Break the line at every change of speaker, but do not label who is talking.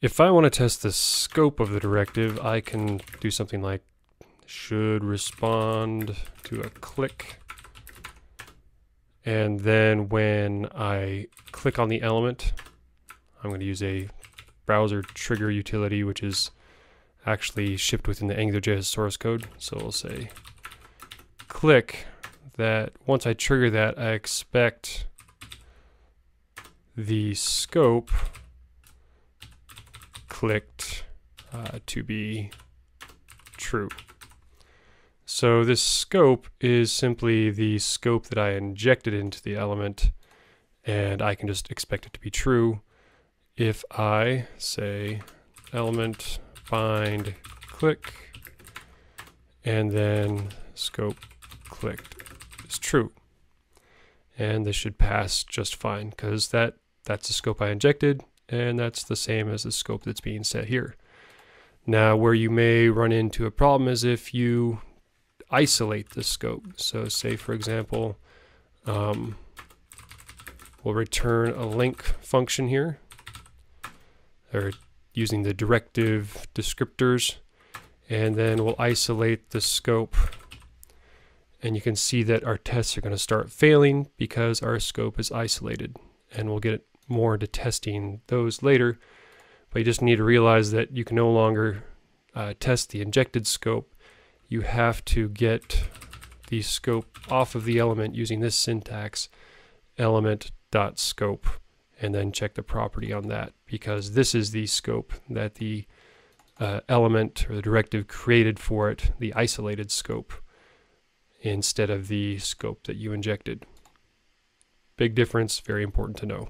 If I want to test the scope of the directive, I can do something like should respond to a click. And then when I click on the element, I'm going to use a browser trigger utility, which is actually shipped within the AngularJS source code. So we'll say click that once I trigger that, I expect the scope clicked uh, to be true. So this scope is simply the scope that I injected into the element and I can just expect it to be true if I say element bind click and then scope clicked is true. And this should pass just fine because that that's the scope I injected and that's the same as the scope that's being set here. Now, where you may run into a problem is if you isolate the scope. So say, for example, um, we'll return a link function here, or using the directive descriptors, and then we'll isolate the scope. And you can see that our tests are going to start failing because our scope is isolated. And we'll get more into testing those later. But you just need to realize that you can no longer uh, test the injected scope. You have to get the scope off of the element using this syntax element dot scope and then check the property on that because this is the scope that the uh, element or the directive created for it, the isolated scope, instead of the scope that you injected. Big difference, very important to know.